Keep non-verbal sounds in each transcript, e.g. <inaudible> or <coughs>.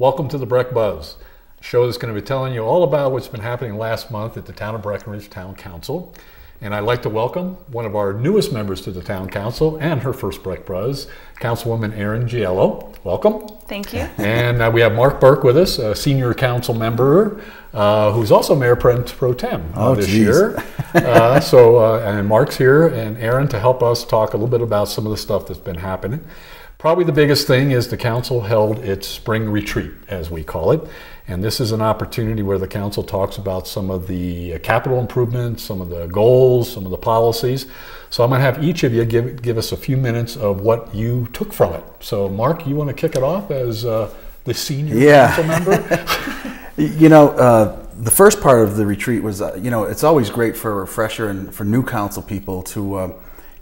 Hello, welcome to the Breck Buzz, a show that's going to be telling you all about what's been happening last month at the Town of Breckenridge Town Council. And I'd like to welcome one of our newest members to the Town Council and her first Breck Buzz, Councilwoman Erin Gigliello. Welcome. Thank you. <laughs> And uh, we have Mark Burke with us, a senior council member uh, who's also Mayor Pro, Pro Tem uh, Oh, this geez. year. <laughs> uh, so, uh, and Mark's here, and Erin to help us talk a little bit about some of the stuff that's been happening. Probably the biggest thing is the council held its spring retreat, as we call it. And this is an opportunity where the council talks about some of the uh, capital improvements, some of the goals, some of the policies. So I'm going to have each of you give, give us a few minutes of what you took from it. So, Mark, you want to kick it off as uh, the senior Yeah. council member? <laughs> You know, uh, the first part of the retreat was, uh, you know, it's always great for a refresher and for new council people to uh,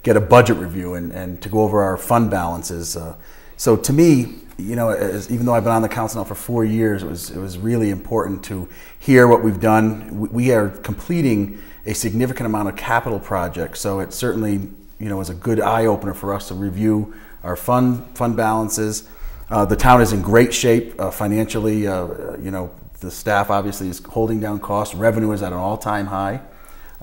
get a budget review and, and to go over our fund balances. Uh, so to me, you know, as, even though I've been on the council now for four years, it was it was really important to hear what we've done. We, we are completing a significant amount of capital projects, so it certainly, you know, was a good eye opener for us to review our fund fund balances. Uh, the town is in great shape uh, financially. Uh, you know, the staff obviously is holding down costs. Revenue is at an all-time high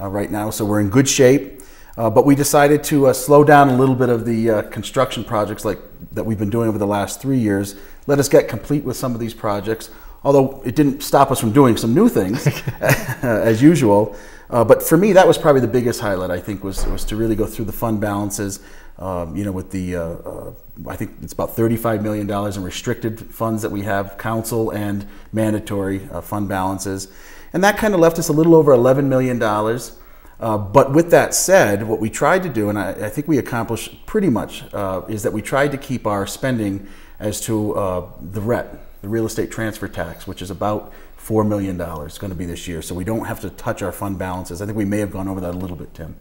uh, right now, so we're in good shape. Uh, but we decided to uh, slow down a little bit of the uh, construction projects like that we've been doing over the last three years. Let us get complete with some of these projects. Although it didn't stop us from doing some new things, <laughs> <laughs> as usual. Uh, but for me, that was probably the biggest highlight. I think was was to really go through the fund balances. Um, you know, with the uh, uh, I think it's about thirty-five million dollars in restricted funds that we have, council and mandatory uh, fund balances, and that kind of left us a little over eleven million dollars. Uh, but with that said, what we tried to do, and I, I think we accomplished pretty much, uh, is that we tried to keep our spending as to uh, the RET, the real estate transfer tax, which is about four million dollars going to be this year. So we don't have to touch our fund balances. I think we may have gone over that a little bit, Tim.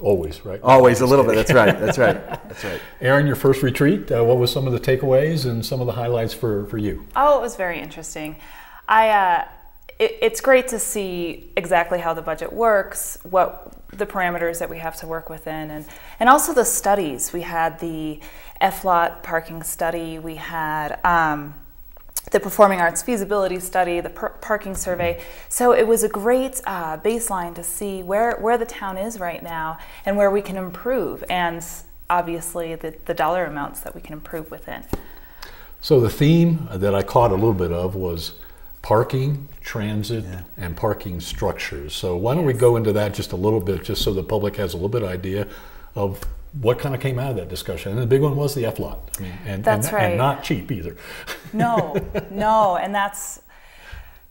Always, right? Always a little bit. That's right. That's right. <laughs> That's right. Erin, your first retreat, uh, what was some of the takeaways and some of the highlights for, for you? Oh, it was very interesting. I, uh, it, it's great to see exactly how the budget works, what the parameters that we have to work within, and, and also the studies. We had the F lot parking study, we had um, the performing arts feasibility study, the parking survey. So it was a great uh, baseline to see where, where the town is right now and where we can improve, and obviously the, the dollar amounts that we can improve within. So the theme that I caught a little bit of was parking, transit, and parking structures. So why don't we go into that just a little bit, just so the public has a little bit of idea of what kind of came out of that discussion. And the big one was the F lot. I mean, and, That's and, right. and not cheap either. No, <laughs> no, and that's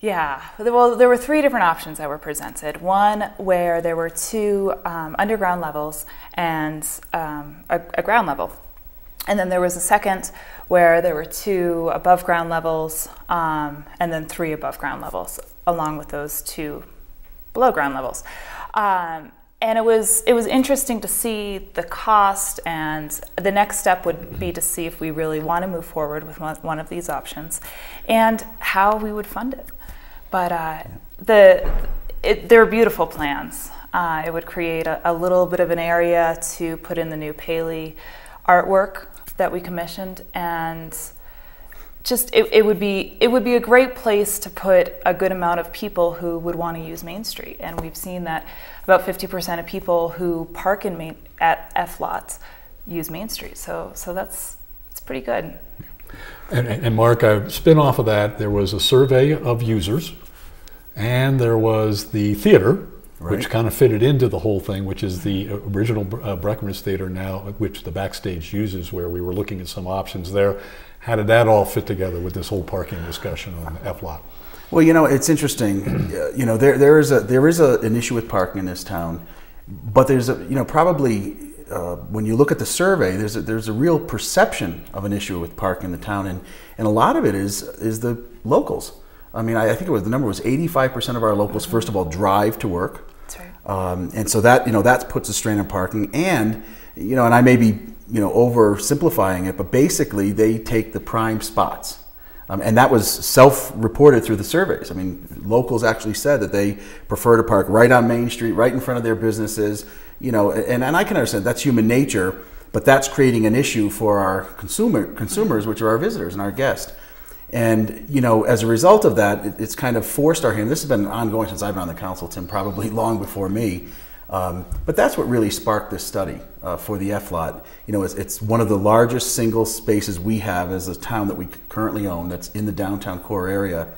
yeah. Well, there were three different options that were presented. One where there were two um, underground levels and um, a, a ground level, and then there was a second where there were two above ground levels um, and then three above ground levels, along with those two below ground levels. Um, and it was it was interesting to see the cost, and the next step would be to see if we really want to move forward with one, of these options, and how we would fund it. But uh, the it, they're beautiful plans. Uh, it would create a, a little bit of an area to put in the new Paley artwork that we commissioned, and just it, it would be it would be a great place to put a good amount of people who would want to use Main Street, and we've seen that about 50% of people who park in Main, at F lots use Main Street. So so that's it's pretty good. And, and Mark, a spin off of that, there was a survey of users, and there was the theater, which kind of fitted into the whole thing, which is the original uh, Breckenridge Theater now, which the backstage uses, where we were looking at some options there. How did that all fit together with this whole parking discussion on F lot? Well, you know, it's interesting. <clears throat> Uh, You know, there there is a there is a, an issue with parking in this town, but there's a you know probably uh, when you look at the survey, there's a, there's a real perception of an issue with parking in the town, and and a lot of it is is the locals. I mean, I, I think it was the number was 85 percent of our locals first of all drive to work. Um, and so that you know that puts a strain on parking, and you know, and I may be you know oversimplifying it, but basically they take the prime spots, um, and that was self-reported through the surveys. I mean, locals actually said that they prefer to park right on Main Street, right in front of their businesses. You know, and, and I can understand that's human nature, but that's creating an issue for our consumer consumers, which are our visitors and our guests. And you know, as a result of that, it, it's kind of forced our hand. This has been ongoing since I've been on the council, Tim, probably <laughs> long before me. Um, but that's what really sparked this study uh, for the F lot. You know, it's, it's, one of the largest single spaces we have as a town that we currently own that's in the downtown core area.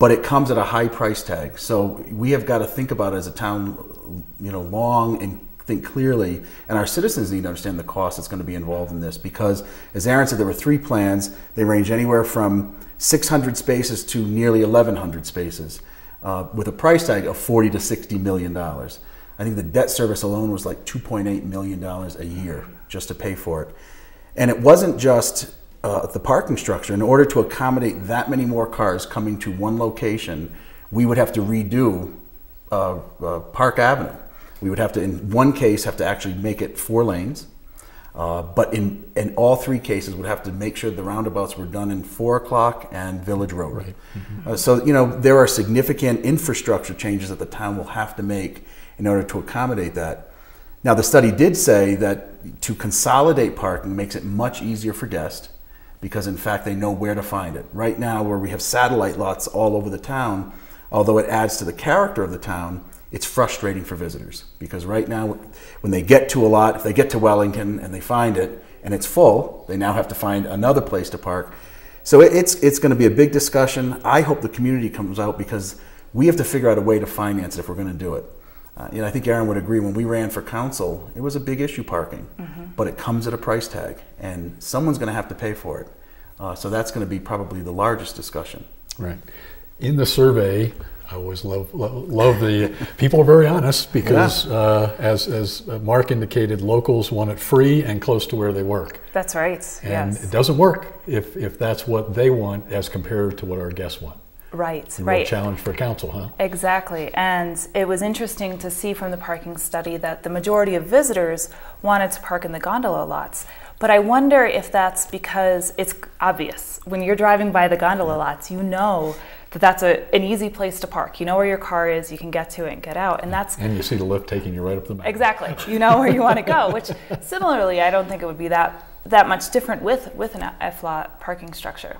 But it comes at a high price tag. So we have got to think about as a town, you know, long and think clearly. And our citizens need to understand the cost that's going to be involved in this because, as Erin said, there were three plans. They range anywhere from 600 spaces to nearly 1,100 spaces uh, with a price tag of 40 to 60 million dollars. I think the debt service alone was like $2.8 million a year just to pay for it. And it wasn't just uh, the parking structure. In order to accommodate that many more cars coming to one location, we would have to redo uh, uh, Park Avenue. We would have to, in one case, have to actually make it four lanes. Uh, but in, in all three cases, would have to make sure the roundabouts were done in four o'clock and Village Road. Right. Mm-hmm. Uh, so you know there are significant infrastructure changes that the town will have to make in order to accommodate that. Now, the study did say that to consolidate parking makes it much easier for guests because, in fact, they know where to find it. Right now, where we have satellite lots all over the town, although it adds to the character of the town, it's frustrating for visitors because right now, when they get to a lot, if they get to Wellington and they find it and it's full, they now have to find another place to park. So it's, it's going to be a big discussion. I hope the community comes out because we have to figure out a way to finance it if we're going to do it. Uh, you know, I think Erin would agree. When we ran for council, it was a big issue parking, mm-hmm. but it comes at a price tag, and someone's going to have to pay for it. Uh, so that's going to be probably the largest discussion. Right. In the survey, I always love love, love the people are very honest because, yeah. uh, as as Mark indicated, locals want it free and close to where they work. That's right. And yes. it doesn't work if if that's what they want as compared to what our guests want. Right, a right. challenge for council, huh? Exactly. And it was interesting to see from the parking study that the majority of visitors wanted to park in the gondola lots. But I wonder if that's because it's obvious. When you're driving by the gondola lots, you know that that's a, an easy place to park. You know where your car is, you can get to it and get out. And that's And you see the lift taking you right up the mountain. Exactly. You know where you want to go, which <laughs> similarly I don't think it would be that that much different with with an F lot parking structure.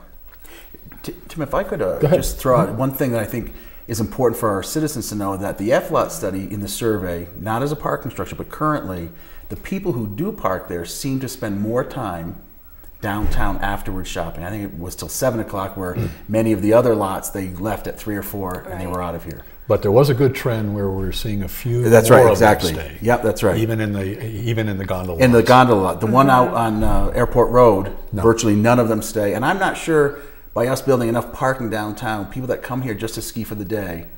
Tim, if I could uh, just throw out one thing that I think is important for our citizens to know that the F lot study in the survey, not as a parking structure, but currently, the people who do park there seem to spend more time downtown afterwards shopping. I think it was till seven o'clock, where many of the other lots they left at three or four right. and they were out of here. But there was a good trend where we are seeing a few. That's right, exactly. Yep, that's right. Even in the even in the gondola. In the gondola, lot. the mm-hmm. one out on uh, Airport Road, no. virtually none of them stay. And I'm not sure by us building enough parking downtown, people that come here just to ski for the day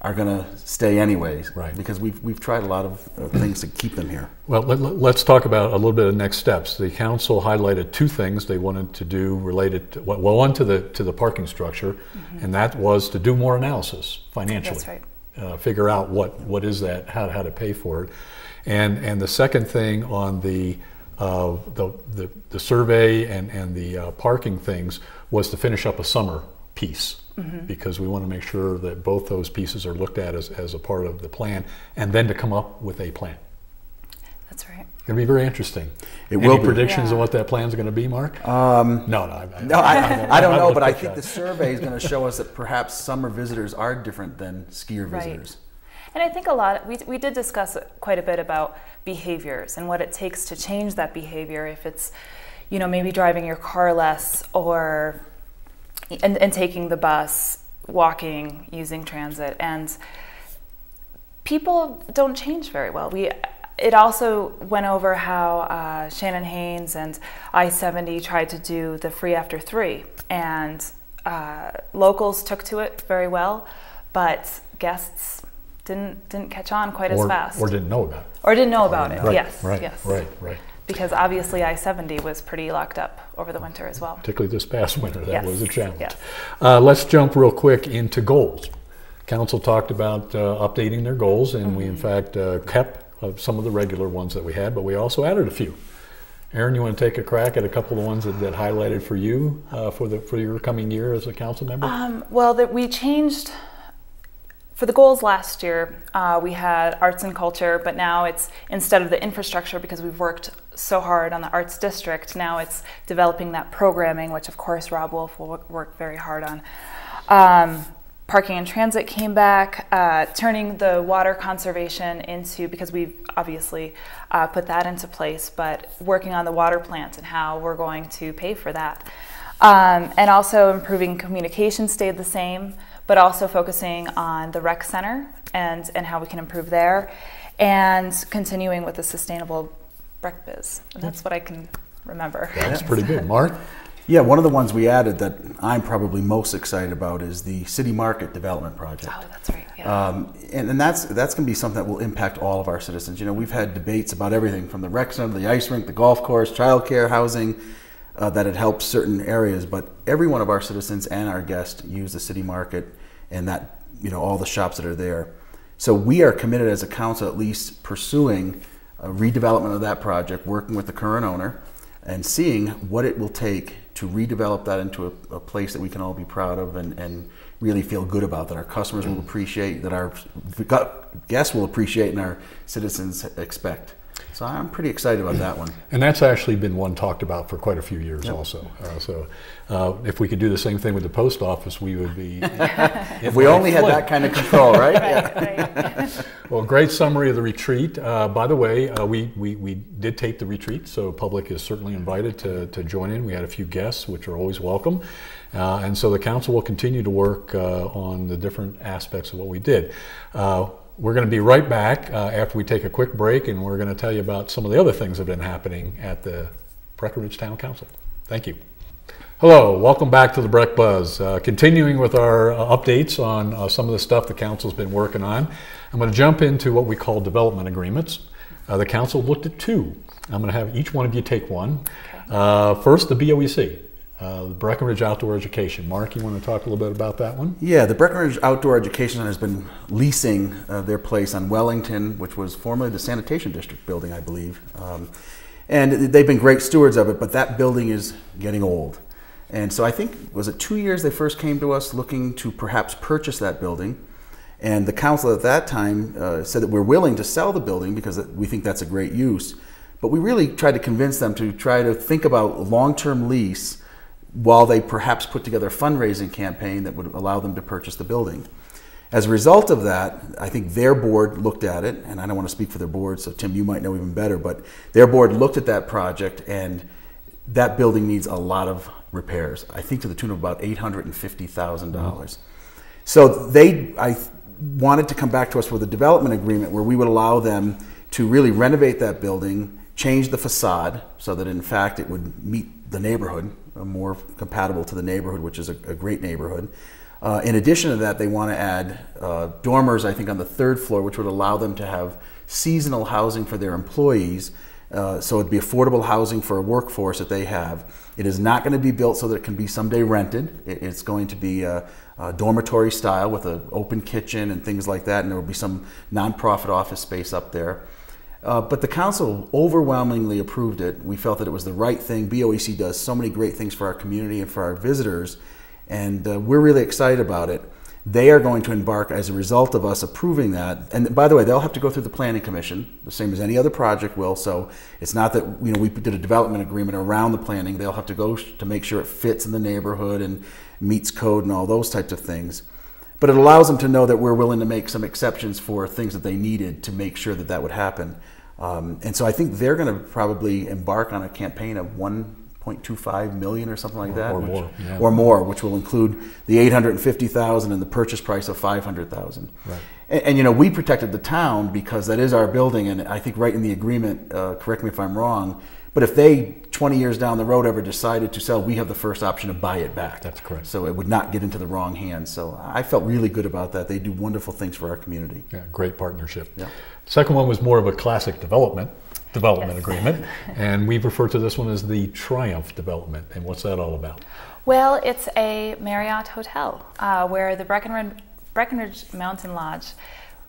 are going to stay anyways. Right. Because we've, we've tried a lot of uh, things to keep them here. Well, let, us talk about a little bit of next steps. The council highlighted two things they wanted to do related to, well, one to the, to the parking structure, mm-hmm. and that was to do more analysis financially. That's right. Uh, figure out what, what is that, how, how to pay for it. And, and the second thing on the, uh, the, the, the, survey and, and the uh, parking things was to finish up a summer piece mm-hmm. because we want to make sure that both those pieces are looked at as, as a part of the plan and then to come up with a plan. That's right. It's going to be very interesting. It Any will be. predictions yeah. on what that plan is going to be, Mark? Um, no, no, I, no, I, I, I don't know, but I think the survey is going to show us that perhaps summer visitors are different than skier right. visitors. And I think a lot, we, we did discuss quite a bit about behaviors and what it takes to change that behavior. If it's, you know, maybe driving your car less or, and, and taking the bus, walking, using transit. And people don't change very well. We, it also went over how uh, Shannon Haynes and I 70 tried to do the free after three. And uh, locals took to it very well, but guests didn't didn't catch on quite or, as fast. Or didn't know about it. Or didn't know about it. Right, yes. Right. Yes. Right. Right. Because obviously I-70 was pretty locked up over the winter as well. Particularly this past winter, that yes. was a challenge. Yes. Uh, let's jump real quick into goals. Council talked about uh, updating their goals, and mm-hmm. we in mm-hmm. fact uh, kept uh, some of the regular ones that we had, but we also added a few. Erin, you want to take a crack at a couple of the ones that, that highlighted for you uh, for the for your coming year as a council member? Um, well, that we changed for the goals last year, uh, we had arts and culture, but now it's instead of the infrastructure because we've worked so hard on the arts district, now it's developing that programming, which of course Robb Woulfe will work very hard on. Um, parking and transit came back, uh, turning the water conservation into, because we've obviously uh, put that into place, but working on the water plant and how we're going to pay for that. Um, and also improving communication stayed the same but also focusing on the rec center and, and how we can improve there, and continuing with the sustainable Breck biz. And that's what I can remember. That's pretty good. <laughs> Mark? Yeah, one of the ones we added that I'm probably most excited about is the city market development project. Oh, that's right. Yeah. Um, and, and that's that's going to be something that will impact all of our citizens. You know, we've had debates about everything from the rec center, the ice rink, the golf course, childcare, housing, uh, that it helps certain areas. But every one of our citizens and our guests use the city market and that you know all the shops that are there. So we are committed as a council, at least pursuing a redevelopment of that project, working with the current owner, and seeing what it will take to redevelop that into a, a place that we can all be proud of and, and really feel good about, that our customers will appreciate, that our guests will appreciate, and our citizens expect. So I'm pretty excited about that one. And that's actually been one talked about for quite a few years yep. also. Uh, so uh, if we could do the same thing with the post office, we would be. <laughs> <laughs> if we only had that kind of control, right? right, right. <laughs> well, great summary of the retreat. Uh, by the way, uh, we, we, we did tape the retreat, so public is certainly invited to, to join in. We had a few guests, which are always welcome. Uh, and so the council will continue to work uh, on the different aspects of what we did. We're going to be right back uh, after we take a quick break, and we're going to tell you about some of the other things that have been happening at the Breckenridge Town Council. Thank you. Hello, welcome back to the Breck Buzz. Uh, continuing with our uh, updates on uh, some of the stuff the council's been working on, I'm going to jump into what we call development agreements. Uh, the council looked at two. I'm going to have each one of you take one. Uh, first, the BOEC. Uh, the Breckenridge Outdoor Education. Mark, you want to talk a little bit about that one? Yeah, the Breckenridge Outdoor Education has been leasing uh, their place on Wellington, which was formerly the Sanitation District building, I believe. Um, and they've been great stewards of it, but that building is getting old. And so I think, was it two years they first came to us looking to perhaps purchase that building? And the council at that time uh, said that we're willing to sell the building because we think that's a great use. But we really tried to convince them to try to think about long term lease while they perhaps put together a fundraising campaign that would allow them to purchase the building. As a result of that, I think their board looked at it, and I don't want to speak for their board, so Tim, you might know even better, but their board looked at that project, and that building needs a lot of repairs. I think to the tune of about $850,000. dollars mm-hmm. So they, I wanted to come back to us with a development agreement where we would allow them to really renovate that building, change the facade so that in fact it would meet the neighborhood more compatible to the neighborhood, which is a, a great neighborhood. Uh, in addition to that, they want to add uh, dormers, I think, on the third floor, which would allow them to have seasonal housing for their employees. Uh, so it'd be affordable housing for a workforce that they have. It is not going to be built so that it can be someday rented. It, it's going to be a, a dormitory style with an open kitchen and things like that, and there will be some nonprofit office space up there. Uh, but the council overwhelmingly approved it. We felt that it was the right thing. BOEC does so many great things for our community and for our visitors, and uh, we're really excited about it. They are going to embark as a result of us approving that. And by the way, they'll have to go through the planning commission, the same as any other project will. So it's not that you know we did a development agreement around the planning. They'll have to go to make sure it fits in the neighborhood and meets code and all those types of things. But it allows them to know that we're willing to make some exceptions for things that they needed to make sure that that would happen. Um, and so I think they're going to probably embark on a campaign of 1.25 million or something like that, or, which, more, yeah. or more, which will include the 850,000 and the purchase price of 500,000. Right. And, and, you know, we protected the town because that is our building, and I think right in the agreement, uh, correct me if I'm wrong, but if they 20 years down the road ever decided to sell, we have the first option to buy it back. That's correct. So it would not get into the wrong hands. So I felt really good about that. They do wonderful things for our community. Yeah, great partnership. Yeah. Second one was more of a classic development development yes. agreement, <laughs> and we refer to this one as the Triumph development. And what's that all about? Well, it's a Marriott hotel uh, where the Breckenridge, Breckenridge Mountain Lodge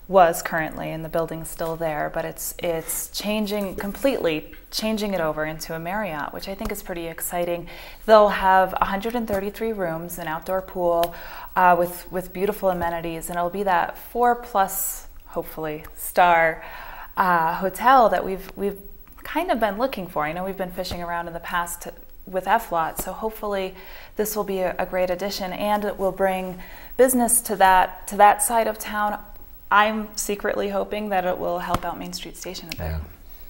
was currently, and the building's still there, but it's it's changing completely, changing it over into a Marriott, which I think is pretty exciting. They'll have 133 rooms, an outdoor pool, uh, with with beautiful amenities, and it'll be that four plus, hopefully, star uh, hotel that we've we've kind of been looking for. I know we've been fishing around in the past to, with F lot, so hopefully this will be a, a great addition, and it will bring business to that to that side of town I'm secretly hoping that it will help out Main Street Station a bit. Yeah.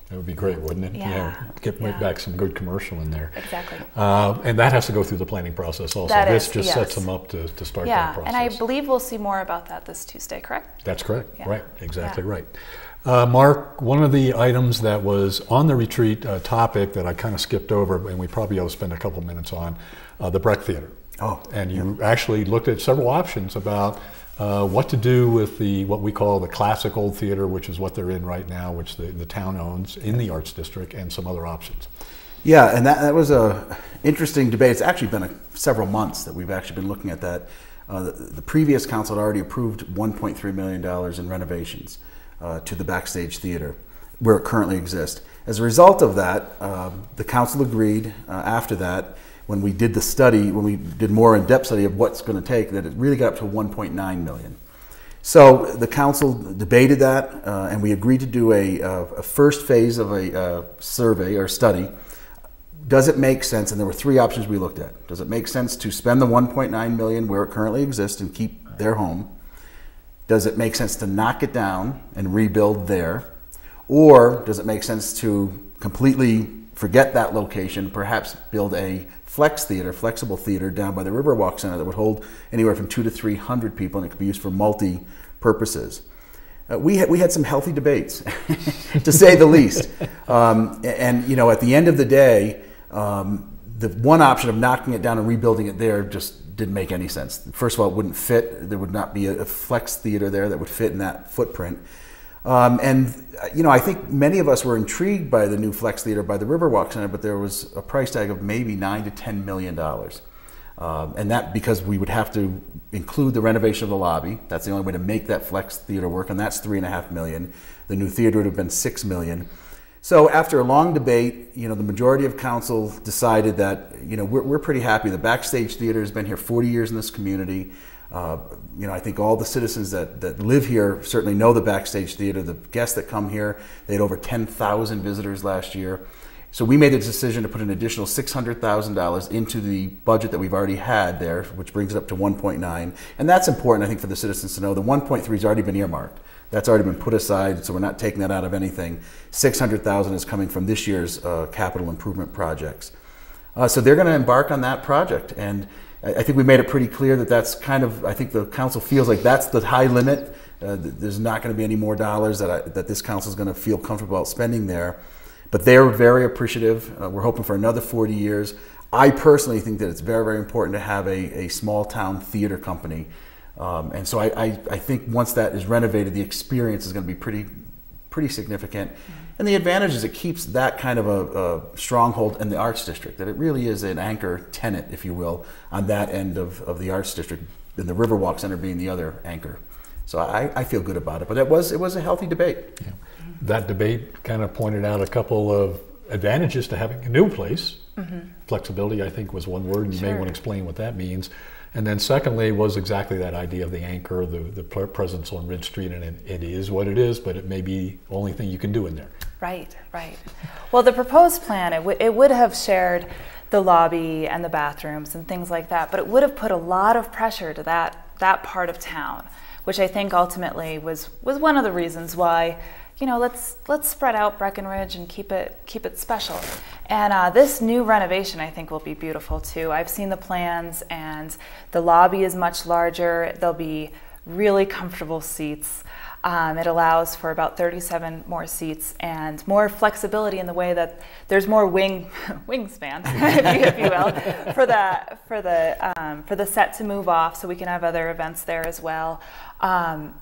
That would be great, wouldn't it? Yeah. get Yeah. back some good commercial in there. Exactly. Uh, and that has to go through the planning process also. That this is, just sets them up to, to start Yeah, that process. and I believe we'll see more about that this Tuesday, correct? That's correct. Yeah. Right. Exactly Yeah. right. Uh, Mark, one of the items that was on the retreat uh, topic that I kind of skipped over, and we probably ought to spend a couple minutes on, uh, the Breck Theater. Oh, And you actually looked at several options about uh, what to do with the what we call the classic old theater, which is what they're in right now, which the, the town owns in the Arts District, and some other options. Yeah, and that, that was a interesting debate. It's actually been a, several months that we've actually been looking at that. Uh, the, the previous council had already approved 1.3 million dollars in renovations uh, to the backstage theater where it currently exists. As a result of that, um, the council agreed uh, after that when we did the study, when we did more in-depth study of what's going to take, that it really got up to 1.9 million. So the council debated that, uh, and we agreed to do a, uh, a first phase of a uh, survey or study. Does it make sense? And there were three options we looked at. Does it make sense to spend the 1.9 million where it currently exists and keep their home? Does it make sense to knock it down and rebuild there? Or does it make sense to completely forget that location, perhaps build a flex theater, flexible theater down by the Riverwalk Center that would hold anywhere from two to 300 people and it could be used for multi purposes? Uh, we, had, we had some healthy debates, <laughs> to say the least. Um, and, you know, at the end of the day, um, the one option of knocking it down and rebuilding it there just didn't make any sense. First of all, it wouldn't fit. There would not be a, a flex theater there that would fit in that footprint. Um, and you know, I think many of us were intrigued by the new Flex Theater by the Riverwalk Center, but there was a price tag of maybe nine to ten million dollars, um, and that because we would have to include the renovation of the lobby. That's the only way to make that Flex Theater work, and that's three and a half million. The new theater would have been six million. So after a long debate, you know, the majority of council decided that you know we're, we're pretty happy. The Backstage Theater has been here 40 years in this community. Uh, you know, I think all the citizens that, that live here certainly know the Backstage Theater. The guests that come here, they had over 10,000 visitors last year. So we made the decision to put an additional $600,000 into the budget that we've already had there, which brings it up to 1.9. And that's important, I think, for the citizens to know. The 1.3 has already been earmarked. That's already been put aside, so we're not taking that out of anything. 600,000 is coming from this year's uh, capital improvement projects. Uh, so they're going to embark on that project, and I think we made it pretty clear that that's kind of. I think the council feels like that's the high limit. Uh, there's not going to be any more dollars that I, that this council is going to feel comfortable about spending there. But they're very appreciative. Uh, we're hoping for another 40 years. I personally think that it's very, very important to have a, a small town theater company. Um, and so I, I, I think once that is renovated, the experience is going to be pretty, pretty significant. And the advantage is it keeps that kind of a, a stronghold in the arts district, that it really is an anchor tenant, if you will, on that end of, of the arts district, and the Riverwalk Center being the other anchor. So I, I feel good about it. But it was, it was a healthy debate. Yeah. That debate kind of pointed out a couple of advantages to having a new place. Mm-hmm. Flexibility, I think, was one word, and you may want to explain what that means. And then, secondly, was exactly that idea of the anchor, the, the presence on Ridge Street, and it, it is what it is, but it may be the only thing you can do in there. Right, right. Well, the proposed plan, it, it would have shared the lobby and the bathrooms and things like that, but it would have put a lot of pressure to that, that part of town, which I think ultimately was, was one of the reasons why, you know, let's, let's spread out Breckenridge and keep it, keep it special. And uh, this new renovation, I think, will be beautiful too. I've seen the plans, and the lobby is much larger. There'll be really comfortable seats. Um, it allows for about 37 more seats and more flexibility in the way that there's more wing <laughs> wingspan, <laughs> if, you, will, for the for the um, for the set to move off, so we can have other events there as well. Um,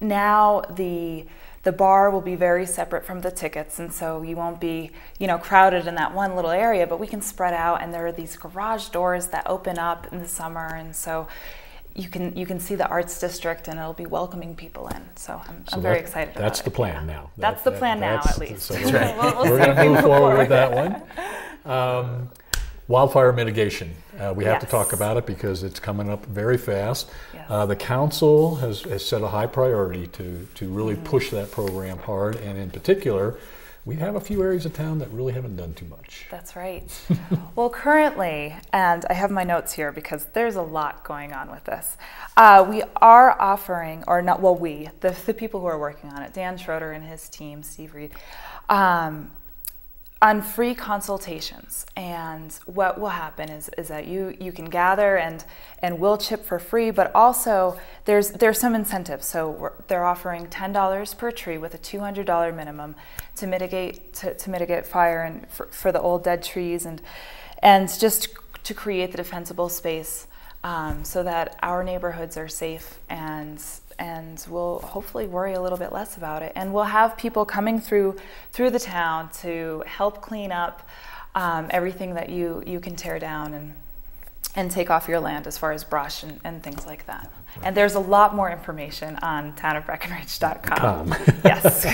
now the the bar will be very separate from the tickets, and so you won't be, you know, crowded in that one little area. But we can spread out, and there are these garage doors that open up in the summer, and so you can you can see the arts district and it'll be welcoming people in. So I'm, So I'm very that- excited. That's the it. plan now. That's the plan now, at least. so <laughs> We'll- we're we'll we're see going to move forward with that one. <laughs> Um, wildfire mitigation. Uh, we have to talk about it because it's coming up very fast. Yes. Uh, the council has, has set a high priority to, to really Mm-hmm. push that program hard, and in particular, we have a few areas of town that really haven't done too much. That's right. <laughs> well, currently, and I have my notes here because there's a lot going on with this. Uh, we are offering, or not, well, we, the, the people who are working on it, Dan Schroeder and his team, Steve Reed, um, on free consultations. And what will happen is, is that you, you can gather and, and we'll chip for free, but also there's, there's some incentives. So they're offering $10 per tree with a $200 minimum to mitigate, to, to mitigate fire and for, for the old dead trees and, and just to create the defensible space um, so that our neighborhoods are safe and and we'll hopefully worry a little bit less about it. And we'll have people coming through through the town to help clean up um, everything that you you can tear down and and take off your land as far as brush and, and things like that. And there's a lot more information on townofbreckenridge.com. <laughs> yes.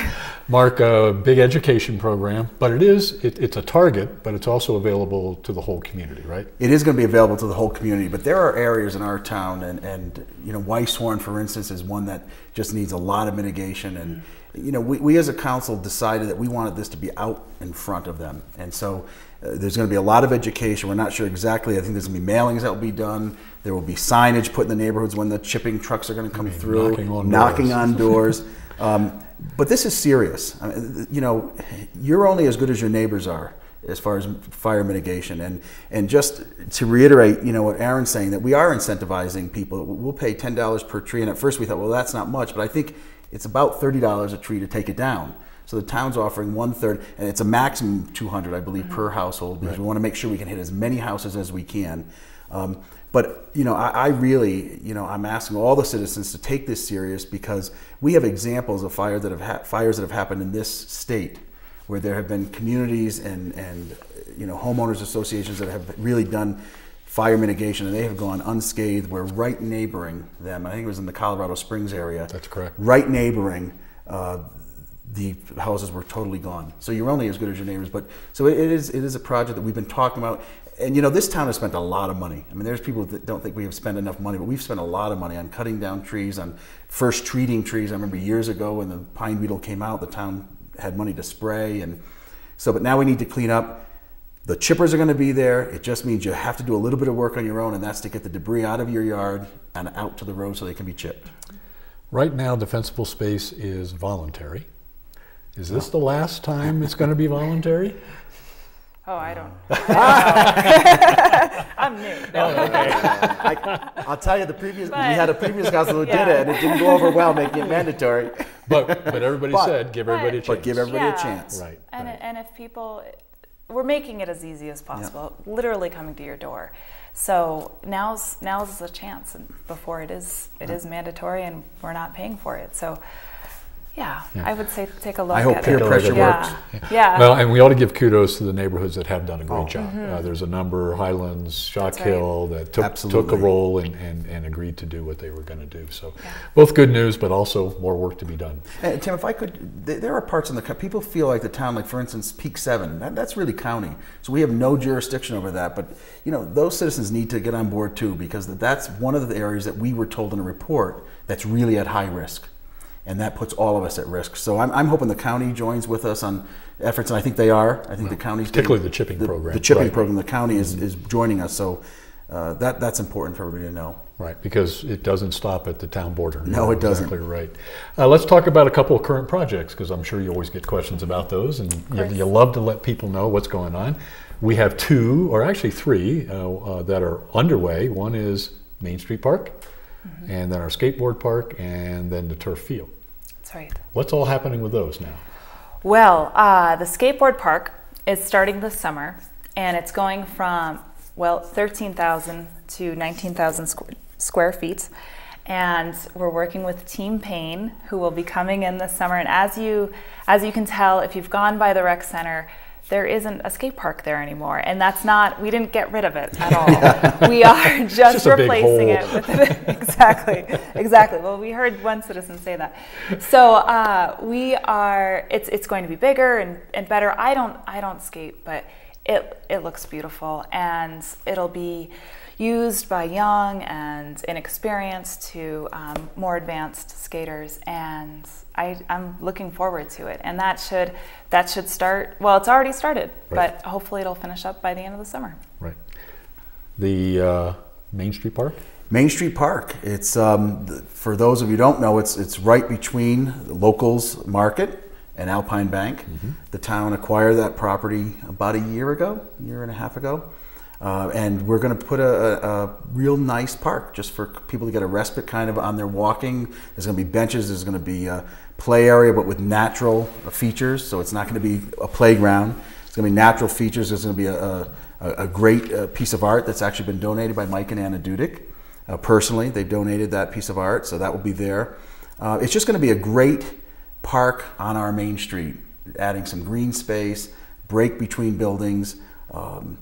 Mark, a big education program, but it is, it, it's a target, but it's also available to the whole community, right? It is going to be available to the whole community, but there are areas in our town, and, and you know, Weisshorn, for instance, is one that just needs a lot of mitigation. And you know, we, we as a council decided that we wanted this to be out in front of them, and so there's going to be a lot of education. We're not sure exactly. I think there's going to be mailings that will be done. There will be signage put in the neighborhoods when the chipping trucks are going to come through, knocking on knocking doors. on doors. <laughs> Um, but this is serious. I mean, you know, you're only as good as your neighbors are as far as fire mitigation. And and just to reiterate, you know, what Erin's saying that we are incentivizing people. We'll pay ten dollars per tree. And at first we thought, well, that's not much, but I think it's about thirty dollars a tree to take it down. So the town's offering one third, and it's a maximum 200, I believe, per household because we want to make sure we can hit as many houses as we can. Um, but you know, I, I really, you know, I'm asking all the citizens to take this serious because we have examples of fire that have ha- fires that have happened in this state where there have been communities and and you know homeowners associations that have really done fire mitigation and they have gone unscathed. We're right neighboring them. I think it was in the Colorado Springs area. That's correct. Right neighboring. Uh, the houses were totally gone. So you're only as good as your neighbors. But so it is. It is a project that we've been talking about. And you know, this town has spent a lot of money. I mean, there's people that don't think we have spent enough money, but we've spent a lot of money on cutting down trees, on first treating trees. I remember years ago when the pine beetle came out, the town had money to spray, and so. But now we need to clean up. The chippers are going to be there. It just means you have to do a little bit of work on your own, and that's to get the debris out of your yard and out to the road so they can be chipped. Right now, defensible space is voluntary. Is this the last time it's going to be voluntary? Oh, I don't. <laughs> I'm new. <laughs> Oh, no. I, I'll tell you, the previous we had a previous council who did it, and it didn't go over well, making it mandatory. But, but everybody But- said, give everybody a chance. But give everybody Yeah. a chance. Right, And, right. and if people, we're making it as easy as possible, literally coming to your door. So now's now's the chance, and before it is it is mandatory, and we're not paying for it. So, yeah, Yeah. I would say take a look. I hope at peer it. pressure yeah. works. Yeah. Well, and we ought to give kudos to the neighborhoods that have done a great Oh. job. Uh, there's a number, Highlands, Shock Mm-hmm. Right. Hill, that took, took a role and, and, and agreed to do what they were going to do. So, both good news, but also more work to be done. And Tim, if I could, th- there are parts in the people feel like the town, like for instance, Peak Seven. That, that's really county, so we have no jurisdiction over that. But you know, those citizens need to get on board too, because that's one of the areas that we were told in a report that's really at high risk, and that puts all of us at risk. So I'm, I'm hoping the county joins with us on efforts, and I think they are. I think the county's particularly the chipping the, program. The chipping Right. program, the county is, is joining us. So uh, that that's important for everybody to know. Right, because it doesn't stop at the town border. No, You're it doesn't. Exactly right. Uh, let's talk about a couple of current projects, because I'm sure you always get questions about those, and you, you love to let people know what's going on. We have two, or actually three, uh, uh, that are underway. One is Main Street Park, Mm-hmm. and then our skateboard park, and then the turf field. That's right. What's all happening with those now? Well, uh, the skateboard park is starting this summer, and it's going from well 13,000 to 19,000 squ- square feet. And we're working with Team Pain, who will be coming in this summer. And as you as you can tell, if you've gone by the rec center, there isn't a skate park there anymore, and that's not. We didn't get rid of it at all. we are <laughs> just, just replacing it with <laughs> exactly, exactly. Well, we heard one citizen say that. So uh, we are. It's it's going to be bigger and, and better. I don't I don't skate, but it it looks beautiful, and it'll be used by young and inexperienced to um, more advanced skaters, and I, I'm looking forward to it. And that should that should start. Well, it's already started, Right. but hopefully it'll finish up by the end of the summer. Right. The uh, Main Street Park? Main Street Park. It's um, for those of you who don't know, it's it's right between the locals market and Alpine Bank. The town acquired that property about a year ago, year and a half ago, uh, and we're going to put a, a, a real nice park just for people to get a respite kind of on their walking. There's going to be benches. There's going to be a play area, but with natural features. So it's not going to be a playground. It's going to be natural features. There's going to be a, a, a great uh, piece of art that's actually been donated by Mike and Anna Dudick. Uh, personally, they donated that piece of art, so that will be there. Uh, it's just going to be a great park on our main street, adding some green space, break between buildings. Um,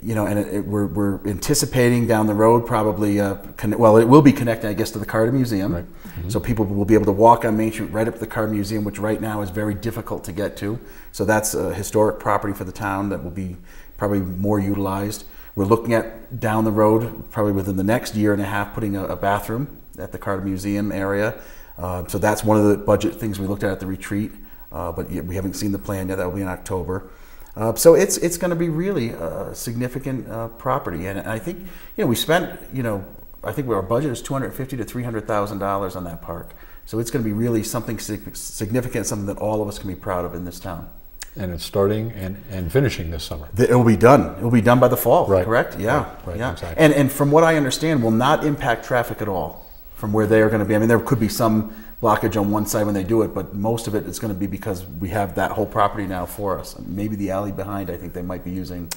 you know, and it, it, we're, we're anticipating down the road probably, uh, well, it will be connected, I guess, to the Carter Museum. So people will be able to walk on Main Street right up to the Carter Museum, which right now is very difficult to get to. So that's a historic property for the town that will be probably more utilized. We're looking at down the road, probably within the next year and a half, putting a, a bathroom at the Carter Museum area. Uh, so that's one of the budget things we looked at at the retreat, uh, but yet we haven't seen the plan yet. That will be in October. Uh, so it's it's going to be really a significant uh, property, and I think you know we spent you know I think our budget is two hundred fifty to three hundred thousand dollars on that park. So it's going to be really something significant, something that all of us can be proud of in this town. And it's starting and, and finishing this summer. It will be done. It will be done by the fall. Right. Correct. Yeah. Right, right, yeah. exactly. And and from what I understand, will not impact traffic at all from where they are going to be. I mean, there could be some blockage on one side when they do it, but most of it is going to be because we have that whole property now for us. Maybe the alley behind. I think they might be using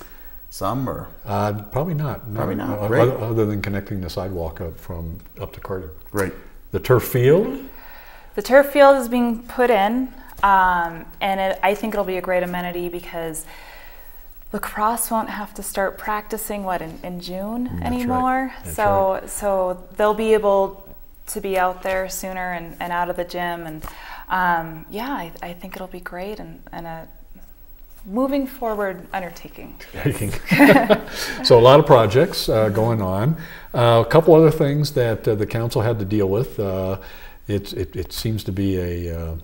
some or Uh, probably not. No, Probably not, no, right. Other, other than connecting the sidewalk up from up to Carter. right. The turf field. The turf field is being put in, um, and it, I think it'll be a great amenity because lacrosse won't have to start practicing what in, in June right. anymore. That's so so they'll be able to be out there sooner and, and out of the gym, and um, yeah, I, I think it'll be great and, and a moving forward undertaking. <laughs> so a lot of projects uh, going on. Uh, a couple other things that uh, the council had to deal with. Uh, it, it, it seems to be a uh,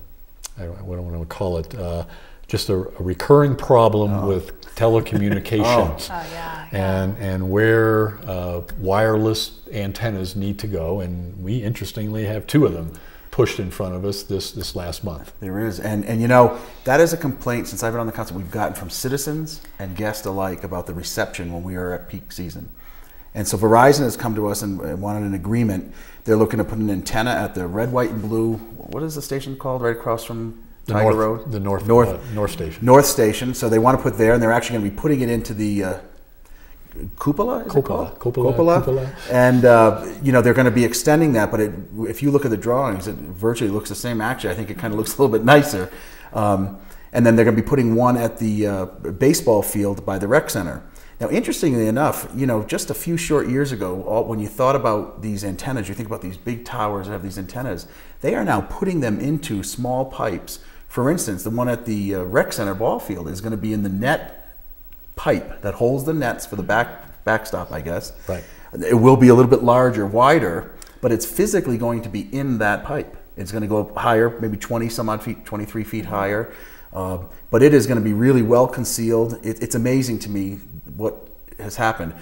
I don't, what do I want to call it? Uh, just a, a recurring problem with telecommunications. Oh yeah. yeah. and and where uh, wireless antennas need to go. And we interestingly have two of them pushed in front of us this this last month. There is, and and you know that is a complaint since I've been on the council we've gotten from citizens and guests alike about the reception when we are at peak season. And so Verizon has come to us and wanted an agreement. They're looking to put an antenna at the red, white, and blue. What is the station called? Right across from The Tiger north, Road. the north North uh, north station. North Station. So they want to put there, and they're actually going to be putting it into the uh, cupola. Is it Cupola. Cupola, cupola. And uh, you know they're going to be extending that, but it, if you look at the drawings, it virtually looks the same. Actually, I think it kind of looks a little bit nicer. Um, and then they're going to be putting one at the uh, baseball field by the rec center. Now, interestingly enough, you know, just a few short years ago, all, when you thought about these antennas, you think about these big towers that have these antennas. They are now putting them into small pipes. For instance, the one at the uh, rec center ball field is going to be in the net pipe that holds the nets for the back backstop, I guess. Right. It will be a little bit larger, wider, but it's physically going to be in that pipe. It's going to go up higher, maybe 20 some odd feet, 23 feet higher. Uh, but it is going to be really well concealed. It, it's amazing to me what has happened,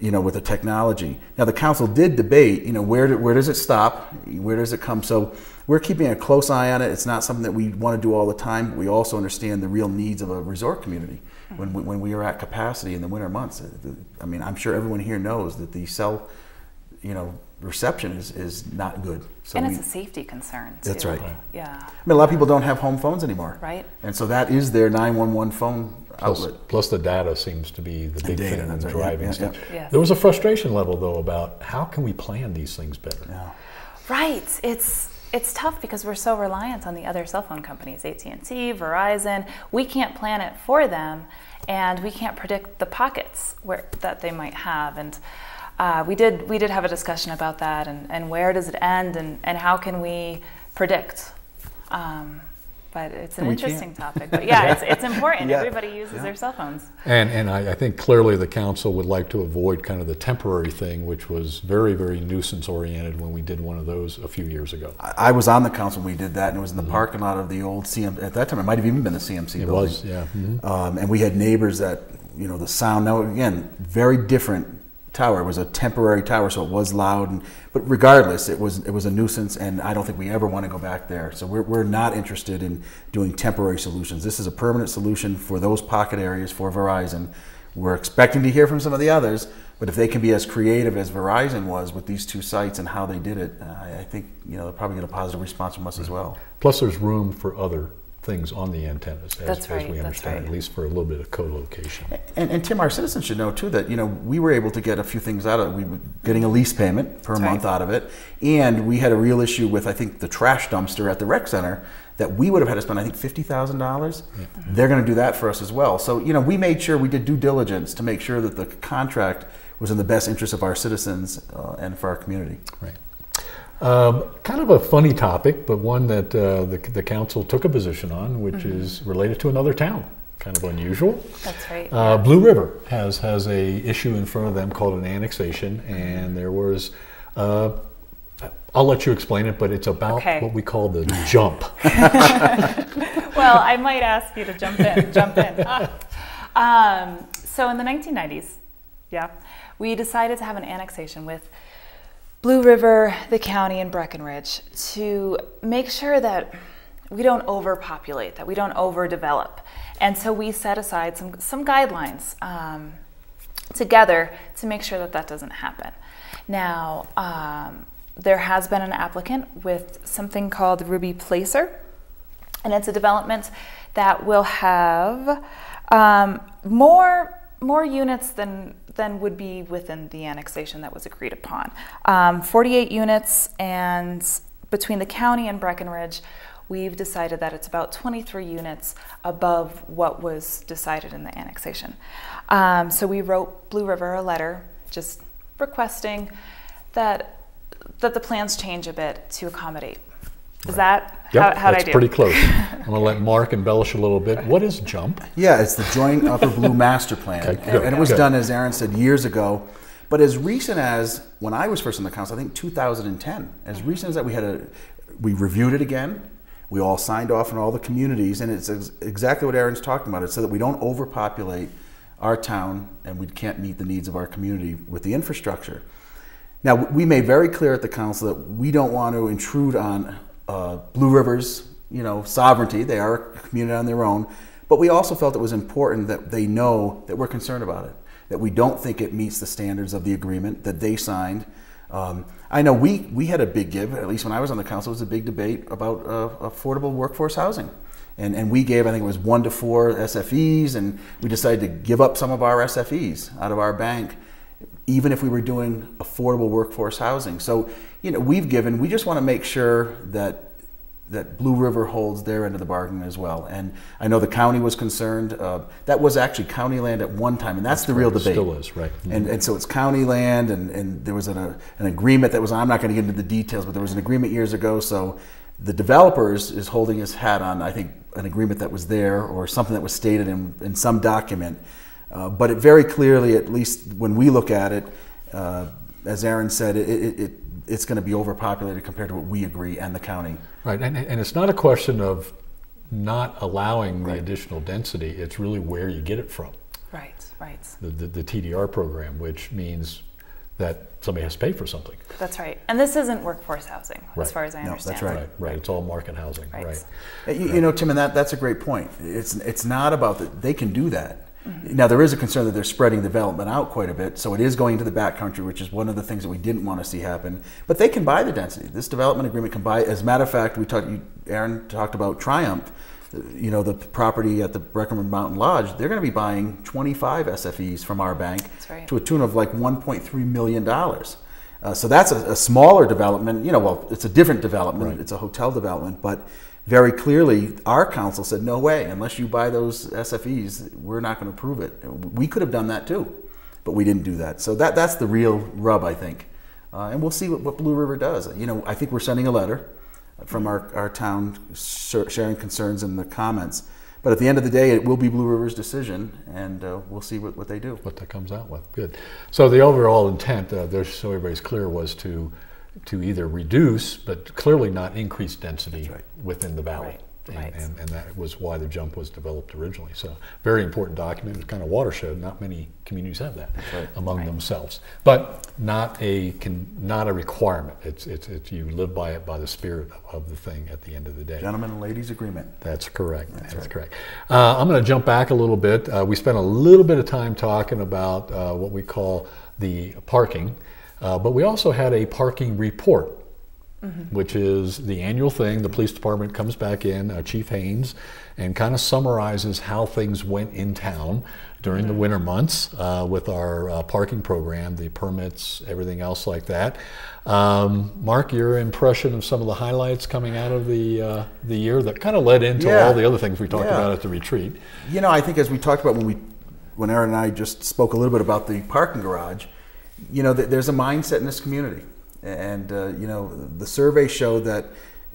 you know, with the technology. Now, the council did debate, you know, where, do, where does it stop? Where does it come? So we're keeping a close eye on it. It's not something that we want to do all the time, but we also understand the real needs of a resort community. When we, when we are at capacity in the winter months, I mean, I'm sure everyone here knows that the cell, you know, reception is, is not good. So and we, it's a safety concern too. That's right. Right. Yeah. I mean, a lot of people don't have home phones anymore. Right. And so that is their 911 phone Plus, outlet. plus the data seems to be the big data, thing in that's right. driving Yeah, stuff. yeah. Yes. There was a frustration level though about how can we plan these things better. Yeah. Right. It's it's tough because we're so reliant on the other cell phone companies, AT&T, Verizon. We can't plan it for them, and we can't predict the pockets where that they might have. And uh, we did we did have a discussion about that, and, and where does it end, and, and how can we predict. Um, but it's an We interesting can't. topic. But yeah, it's, it's <laughs> important. Yeah. Everybody uses Yeah. their cell phones. And, and I, I think clearly the council would like to avoid kind of the temporary thing, which was very, very nuisance oriented when we did one of those a few years ago. I I was on the council when we did that, and it was in the parking lot of the old CM. At that time, it might have even been the CMC Mm-hmm. It building. was, yeah. mhm. Um, and we had neighbors that, you know, the sound. Now again, very different tower. It was a temporary tower, so it was loud. And, but regardless, it was it was a nuisance, and I don't think we ever want to go back there. So we're we're not interested in doing temporary solutions. This is a permanent solution for those pocket areas for Verizon. We're expecting to hear from some of the others, but if they can be as creative as Verizon was with these two sites and how they did it, uh, I think you know they'll probably get a positive response from us as well. Plus, there's room for other things on the antennas, as, That's as right, we that's understand, right. at least for a little bit of co-location. And, and Tim, our citizens should know too that you know we were able to get a few things out of it. We were getting a lease payment per That's month right. out of it, and we had a real issue with I think the trash dumpster at the rec center that we would have had to spend I think fifty thousand dollars. They're going to do that for us as well. So you know we made sure we did due diligence to make sure that the contract was in the best interest of our citizens uh, and for our community. Right. Um, kind of a funny topic, but one that uh, the, the council took a position on, which Mm-hmm. is related to another town. Kind of unusual. That's right. Uh, Blue River has has a issue in front of them called an annexation, and there was. Uh, I'll let you explain it, but it's about Okay. what we call the <laughs> jump. <laughs> well, I might ask you to jump in. jump in. Ah. <laughs> Um, so in the 1990s, yeah, we decided to have an annexation with Blue River, the county, and Breckenridge to make sure that we don't overpopulate, that we don't overdevelop, and so we set aside some some guidelines. Um, together to make sure that that doesn't happen. Now, um, there has been an applicant with something called Ruby Placer, and it's a development that will have um, more more units than than would be within the annexation that was agreed upon. Um, 48 units, and between the county and Breckenridge, we've decided that it's about 23 units above what was decided in the annexation. Um, so we wrote Blue River a letter just requesting that that the plans change a bit to accommodate. Is that Yep, how, how'd I that's do? pretty close. <laughs> I'm going to let Mark embellish a little bit. What is jump? Yeah, it's the Joint Upper Blue Master Plan. Okay, and, and it was good. done, as Erin said, years ago. But as recent as when I was first in the council, I think 2010, as recent as that, we had a, we reviewed it again. We all signed off on all the communities, and it's ex- exactly what Erin's talking about. It's so that we don't overpopulate our town and we can't meet the needs of our community with the infrastructure. Now, we made very clear at the council that we don't want to intrude on uh, Blue River's, you know, sovereignty. They are a community on their own, but we also felt it was important that they know that we're concerned about it, that we don't think it meets the standards of the agreement that they signed. Um, I know we we had a big give, at least when I was on the council, it was a big debate about uh, affordable workforce housing. And, and we gave, I think it was one to four SFEs, and we decided to give up some of our SFEs out of our bank even if we were doing affordable workforce housing. So, you know, we've given, we just want to make sure that that Blue River holds their end of the bargain as well. And I know the county was concerned. Uh, that was actually county land at one time, and that's, the real debate. still is, right. And, and so it's county land, and, and there was an, a, an agreement that was, I'm not going to get into the details, but there was an agreement years ago. So the developers is holding his hat on, I think, an agreement that was there or something that was stated in, in some document. Uh, but it very clearly, at least when we look at it, uh, as Erin said, it, it, it, it's going to be overpopulated compared to what we agree and the county. Right, and, and it's not a question of not allowing the additional density, it's really where you get it from. Right, right. The, the, the TDR program, which means that somebody has to pay for something. That's right. And this isn't workforce housing, Right. as far as I No, understand. that's right. Right, right, it's all market housing, Right. right. You, you know, Tim, and that, that's a great point. It's, it's not about that they can do that. Now, there is a concern that they're spreading development out quite a bit, so it is going to the backcountry, which is one of the things that we didn't want to see happen. But they can buy the density. This development agreement can buy. As a matter of fact, we talked. Erin talked about Triumph. You know, the property at the Breckenridge Mountain Lodge. They're going to be buying 25 SFEs from our bank right. to a tune of like 1.3 million dollars. Uh, so that's a, a smaller development. You know, well, it's a different development. Right. It's a hotel development, but very clearly, our council said, no way, unless you buy those SFEs, we're not going to approve it. We could have done that too, but we didn't do that. So that, that's the real rub, I think. Uh, and we'll see what, what Blue River does. You know, I think we're sending a letter from our, our town sharing concerns in the comments. But at the end of the day, it will be Blue River's decision, and uh, we'll see what, what they do. what that comes out with. Good. So the overall intent, uh, there, so everybody's clear, was to to either reduce, but clearly not increase density right. within the valley. Right, And, right. and, and that was why the jump was developed originally. So very important document. It's kind of watershed. Not many communities have that right. among Right. themselves, but not a can, not a requirement. It's, it's it's you live by it by the spirit of the thing at the end of the day. Gentlemen and ladies agreement. That's correct. That's, right. correct. Uh, I'm going to jump back a little bit. Uh, we spent a little bit of time talking about uh, what we call the parking, uh, but we also had a parking report, which is the annual thing. The police department comes back in, uh, Chief Haynes, and kind of summarizes how things went in town during the winter months uh, with our uh, parking program, the permits, everything else like that. Um, Mark, your impression of some of the highlights coming out of the uh, the year that kind of led into Yeah. all the other things we talked Yeah. about at the retreat. You know, I think as we talked about when we, when Erin and I just spoke a little bit about the parking garage, you know, there's a mindset in this community, and uh, you know, the survey showed that,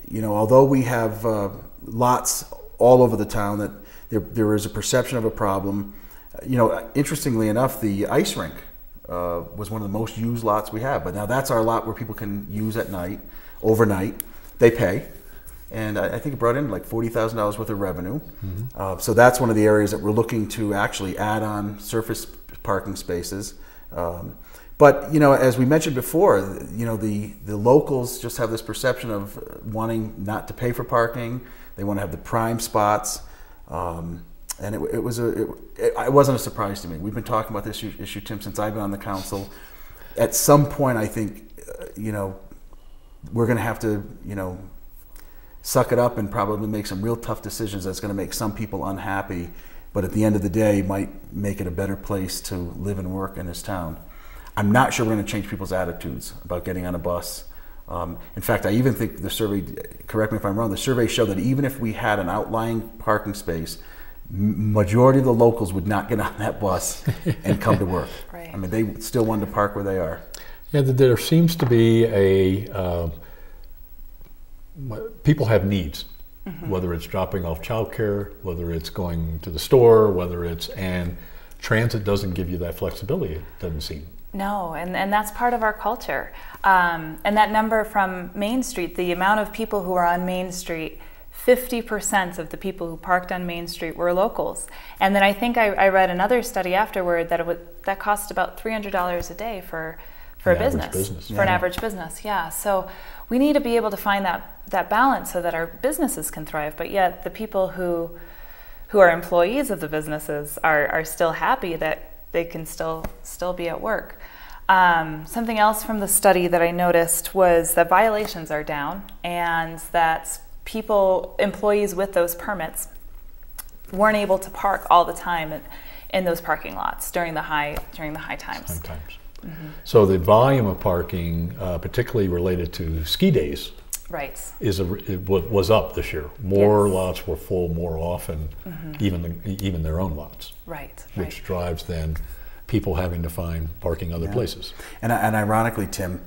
you know, although we have uh, lots all over the town, that there, there is a perception of a problem. You know, interestingly enough, the ice rink uh, was one of the most used lots we have. But now that's our lot where people can use at night, overnight. They pay, and I, I think it brought in like forty thousand dollars worth of revenue. Uh, so that's one of the areas that we're looking to actually add on surface parking spaces. Um, but you know, as we mentioned before, you know the the locals just have this perception of wanting not to pay for parking. They want to have the prime spots. Um, and it, it was a it, it, wasn't a surprise to me. We've been talking about this issue, issue, Tim, since I've been on the council. At some point, I think, uh, you know, we're going to have to, you know, suck it up and probably make some real tough decisions that's going to make some people unhappy, but at the end of the day, might make it a better place to live and work in this town. I'm not sure we're going to change people's attitudes about getting on a bus. Um, in fact, I even think the survey, correct me if I'm wrong, the survey showed that even if we had an outlying parking space, majority of the locals would not get on that bus and come to <laughs> work. Right. I mean, they still wanted to park where they are. Yeah, there seems to be a uh, people have needs, whether it's dropping off childcare, whether it's going to the store, whether it's and transit doesn't give you that flexibility. It doesn't seem. No, and, and that's part of our culture. Um, and that number from Main Street, the amount of people who are on Main Street, 50% of the people who parked on Main Street were locals. And then I think I, I read another study afterward that it would, that cost about $300 a day for, for An a business, business. for an average business. Yeah. So we need to be able to find that, that balance so that our businesses can thrive, but yet the people who who are employees of the businesses are, are still happy that they can still still be at work. Um, something else from the study that I noticed was that violations are down and that people, employees with those permits, weren't able to park all the time in, in those parking lots during the high during the high times. sometimes. So the volume of parking, uh, particularly related to ski days, Right. is a, it wa- was up this year. More Yes. lots were full more often, mm-hmm. even the, even their own lots, Right. which Right. drives then people having to find parking other places. And, and ironically, Tim,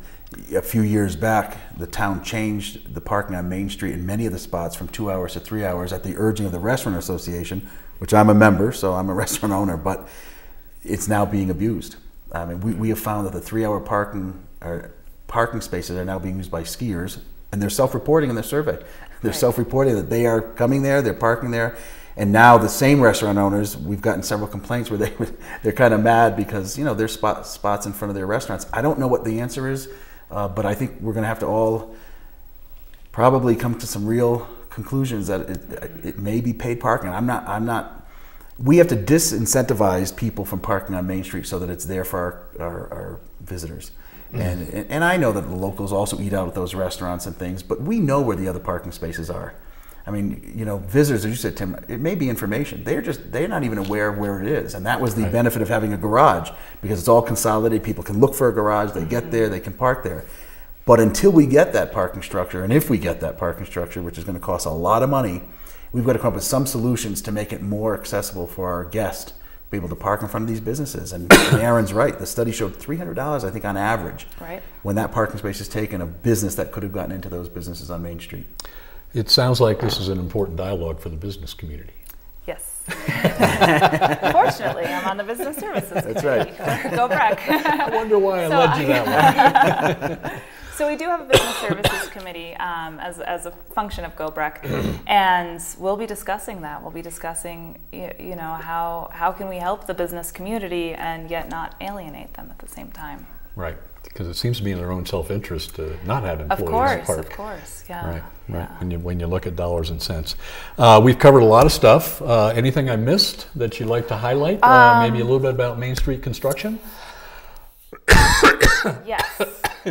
a few years back, the town changed the parking on Main Street in many of the spots from two hours to three hours at the urging of the Restaurant Association, which I'm a member, so I'm a <laughs> restaurant owner, but it's now being abused. I mean, we, we have found that the three-hour parking or parking spaces are now being used by skiers, and they're self-reporting in their survey. They're Right. self-reporting that they are coming there, they're parking there, and now the same restaurant owners, we've gotten several complaints where they <laughs> they're kind of mad because you know there's spot, spots in front of their restaurants. I don't know what the answer is, uh, but I think we're going to have to all probably come to some real conclusions that it, it may be paid parking. I'm not. I'm not. We have to disincentivize people from parking on Main Street so that it's there for our, our, our visitors. And, and I know that the locals also eat out at those restaurants and things, but we know where the other parking spaces are. I mean, you know, visitors, as you said, Tim, it may be information. They're just, they're not even aware of where it is. And that was the benefit of having a garage because it's all consolidated. People can look for a garage, they get mm-hmm. there, they can park there. But until we get that parking structure, and if we get that parking structure, which is going to cost a lot of money, we've got to come up with some solutions to make it more accessible for our guests, be able to park in front of these businesses. And, and <coughs> Erin's right. The study showed $300, I think, on average, Right. when that parking space is taken, a business that could have gotten into those businesses on Main Street. It sounds like this is an important dialogue for the business community. Yes. <laughs> Fortunately, I'm on the business services That's committee for Go Breck. I wonder why I So led you that way. <laughs> <laughs> So we do have a business services committee um, as, as a function of GoBreck, <clears throat> and we'll be discussing that. We'll be discussing, you, you know, how how can we help the business community and yet not alienate them at the same time. Right, because it seems to be in their own self-interest to not have employees. Of course, park. of course, yeah. Right, right. yeah. When you when you look at dollars and cents, uh, we've covered a lot of stuff. Uh, anything I missed that you'd like to highlight? uh, Um, maybe a little bit about Main Street construction. <coughs> Yes,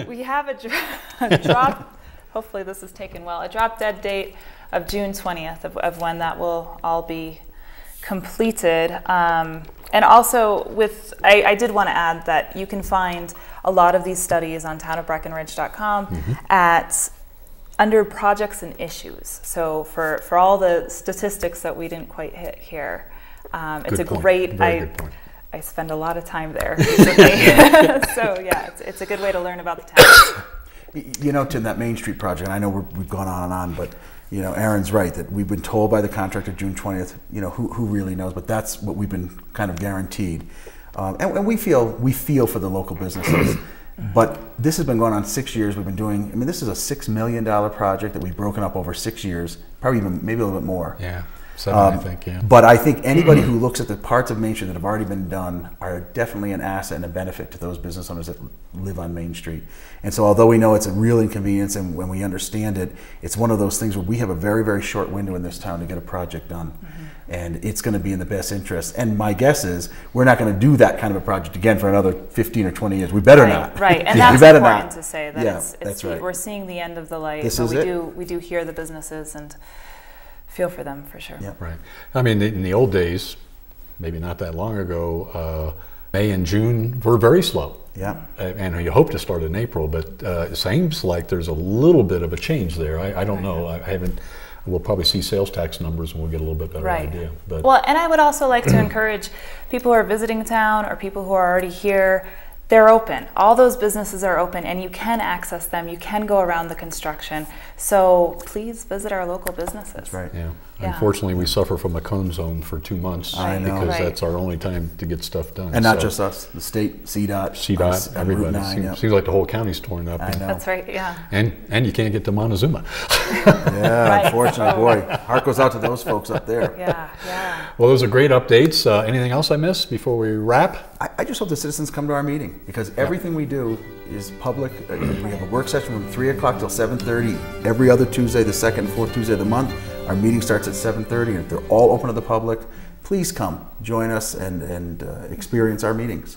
we have a, dr- <laughs> a drop. Hopefully, this is taken well. A drop dead date of June 20th of, of when that will all be completed. Um, and also, with I, I did want to add that you can find a lot of these studies on townofbreckenridge.com at under projects and issues. So for, for all the statistics that we didn't quite hit here, um, it's a point. great. Very I, good point. I spend a lot of time there <laughs> <laughs> so yeah, it's, it's a good way to learn about the town. <coughs> You know, Tim, that Main Street project, I know we're, we've gone on and on, but, you know, Erin's right, that we've been told by the contractor June 20th, you know, who, who really knows, but that's what we've been kind of guaranteed. Um, and, and we feel, we feel for the local businesses. <coughs> But this has been going on six years. We've been doing, I mean, this is a $6 million project that we've broken up over six years, probably even, maybe a little bit more. Yeah, seven, I Um, think. Yeah. But I think anybody who looks at the parts of Main Street that have already been done are definitely an asset and a benefit to those business owners that live on Main Street. And so, although we know it's a real inconvenience and when we understand it, it's one of those things where we have a very, very short window in this town to get a project done. And it's going to be in the best interest. And my guess is we're not going to do that kind of a project again for another 15 or 20 years. We better right, not. right, <laughs> and we that's better important not. to say that Yeah, it's, it's that's the- right. we're seeing the end of the light. This but is we it. do we do hear the businesses and feel for them for sure. Yeah. Right. I mean, in the old days, maybe not that long ago, uh, May and June were very slow. Yeah. Uh, And you hope to start in April, but uh, it seems like there's a little bit of a change there. I, I don't know. I haven't. We'll probably see sales tax numbers and we'll get a little bit better Right. idea. But Well, and I would also like to encourage people who are visiting town or people who are already here. They're open. All those businesses are open, and you can access them. You can go around the construction. So please visit our local businesses. That's right. yeah. Yeah. Unfortunately, we suffer from a cone zone for two months I know. because Right. that's our only time to get stuff done. And not So, just us, the state, CDOT, CDOT, us, and Route everybody. 9, seems, yeah. seems like the whole county's torn up. I know. That's right. Yeah. And and you can't get to Montezuma. Yeah, <laughs> Right. unfortunately, boy, heart goes out to those folks up there. Yeah. Yeah. Well, those are great updates. Uh, anything else I missed before we wrap? I, I just hope the citizens come to our meeting because everything we do is public. Uh, We have a work session from three o'clock till seven thirty every other Tuesday, the second and fourth Tuesday of the month. Our meeting starts at seven thirty, and if they're all open to the public, please come join us and and uh, experience our meetings.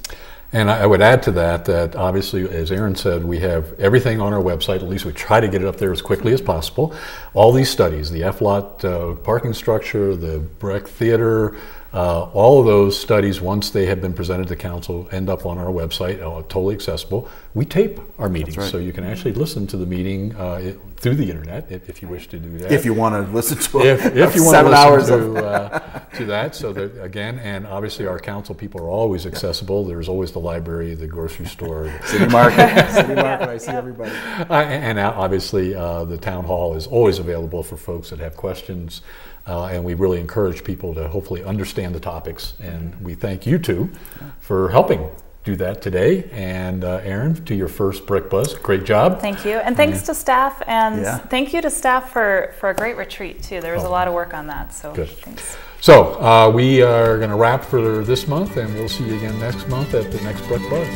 And I I would add to that that obviously, as Erin said, we have everything on our website. At least we try to get it up there as quickly as possible. All these studies, the F lot uh, parking structure, the Breck Theater, uh, all of those studies, once they have been presented to council, end up on our website, uh, totally accessible. We tape our meetings, right. so you can actually listen to the meeting uh, it- through the internet if, if you wish to do that. If you want to listen to if, if you want seven to hours to, uh, to that, so that again, and obviously our council people are always accessible. There's always the library, the grocery store, <laughs> city market, <laughs> city market, I see everybody. uh, and and obviously uh, the town hall is always available for folks that have questions. Uh, and we really encourage people to hopefully understand the topics. And we thank you two for helping do that today. And uh, Erin, to your first Breck Buzz, great job. Thank you, and thanks to staff, and Yeah. thank you to staff for for a great retreat too. There was a Oh. lot of work on that, so Good. thanks. So uh, we are going to wrap for this month, and we'll see you again next month at the next Breck Buzz.